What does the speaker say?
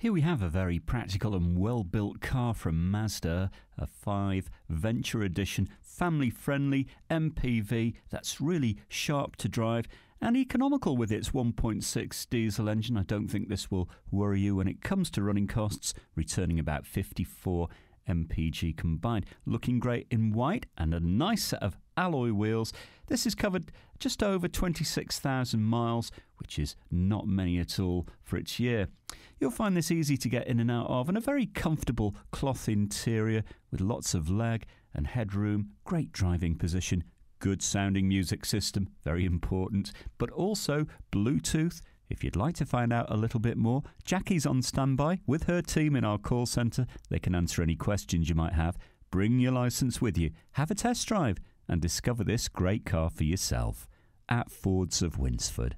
Here we have a very practical and well built car from Mazda, a 5 Venture Edition, family friendly MPV that's really sharp to drive and economical with its 1.6 diesel engine. I don't think this will worry you when it comes to running costs, returning about 54 MPG combined. Looking great in white and a nice set of alloy wheels. This is covered just over 26,000 miles, which is not many at all for its year. You'll find this easy to get in and out of and a very comfortable cloth interior with lots of leg and headroom, great driving position, good sounding music system, very important, but also Bluetooth if you'd like to find out a little bit more, Jackie's on standby with her team in our call centre. They can answer any questions you might have. Bring your licence with you, have a test drive, and discover this great car for yourself at Fords of Winsford.